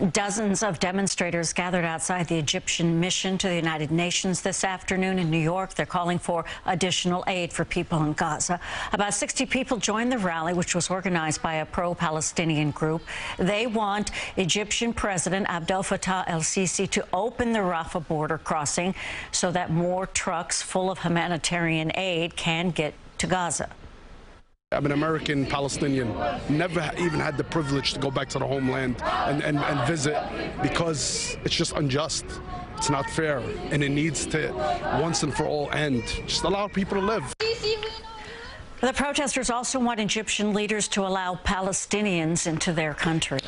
Dozens of demonstrators gathered outside the Egyptian mission to the United Nations this afternoon in New York. They're calling for additional aid for people in Gaza. About 60 people joined the rally, which was organized by a pro-Palestinian group. They want Egyptian President Abdel Fattah el-Sisi to open the Rafah border crossing so that more trucks full of humanitarian aid can get to Gaza. I'm an American Palestinian, never even had the privilege to go back to the homeland and, and, and visit because it's just unjust. It's not fair, and it needs to once and for all end. Just allow people to live. The protesters also want Egyptian leaders to allow Palestinians into their country.